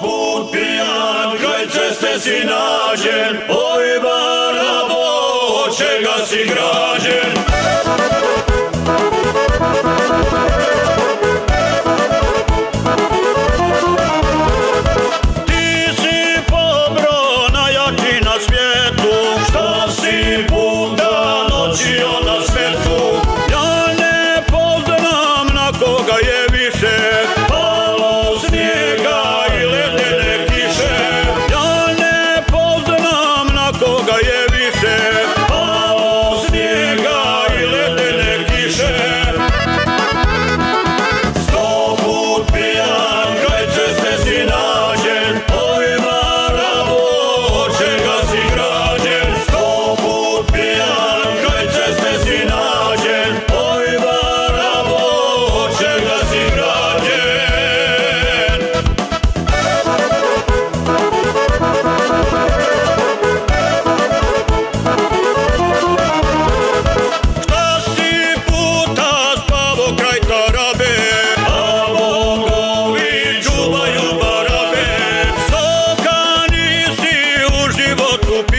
Put pijan, kraj ceste si nađen, oj barabo, od čega si građen? Ti si pobro najjači na svijetu, što si bunda noći vivo tu